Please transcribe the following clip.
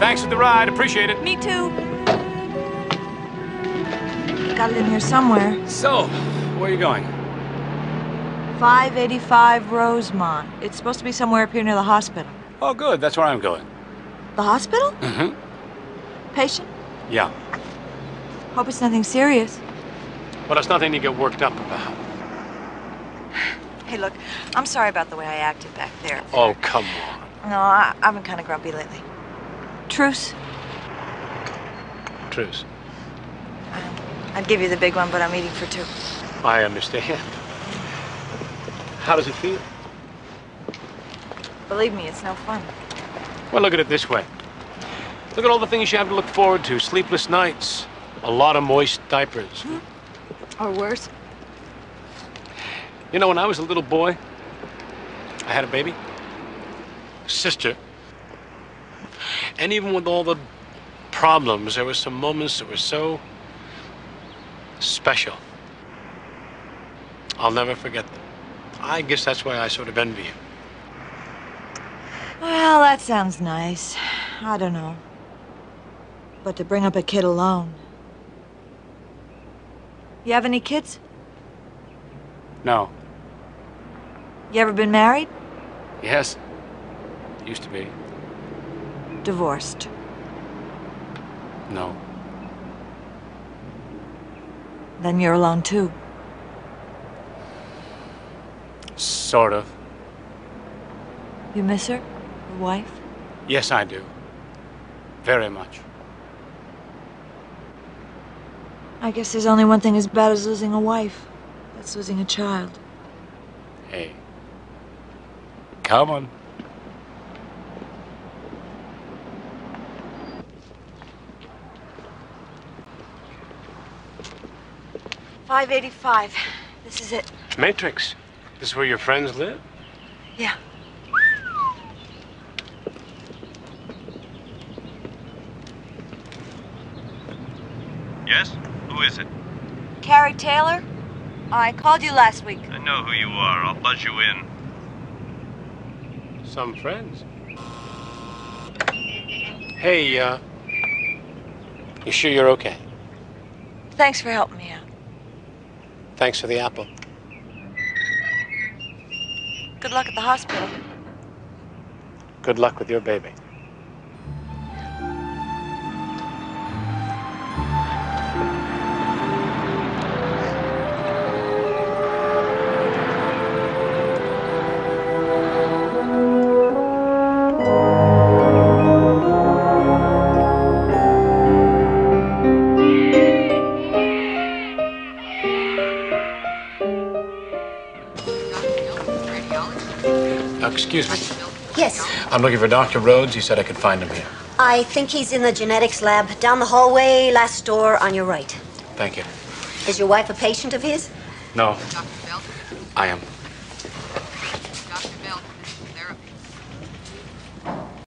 Thanks for the ride. Appreciate it. Me too. Got it in here somewhere. So, where are you going? 585 Rosemont. It's supposed to be somewhere up here near the hospital. Oh, good. That's where I'm going. The hospital? Mm-hmm. Patient? Yeah. Hope it's nothing serious. Well, it's nothing to get worked up about. Hey, look, I'm sorry about the way I acted back there. Oh, come on. No, I, I've been kind of grumpy lately. Truce? Truce. Um, I'd give you the big one, but I'm eating for two. I understand. How does it feel? Believe me, it's no fun. Well, look at it this way. Look at all the things you have to look forward to. Sleepless nights, a lot of moist diapers. Hmm? Or worse. You know, when I was a little boy, I had a baby, sister. And even with all the problems, there were some moments that were so special. I'll never forget them. I guess that's why I sort of envy you. Well, that sounds nice. I don't know. But to bring up a kid alone. You have any kids? No. You ever been married? Yes. Used to be. Divorced. No. Then you're alone too. Sort of. You miss her? Your wife? Yes, I do. Very much. I guess there's only one thing as bad as losing a wife. That's losing a child. Hey. Come on. Five eighty-five. This is it. Matrix. This is where your friends live? Yeah. Yes? Who is it? Carrie Taylor? I called you last week. I know who you are. I'll buzz you in. Some friends. Hey, uh. You sure you're okay? Thanks for helping me out. Thanks for the apple. Good luck at the hospital. Good luck with your baby. Oh, excuse me. Yes, I'm looking for Dr. Rhodes. He said I could find him here. I think he's in the genetics lab down the hallway, last door on your right. Thank you. Is your wife a patient of his? No. I am.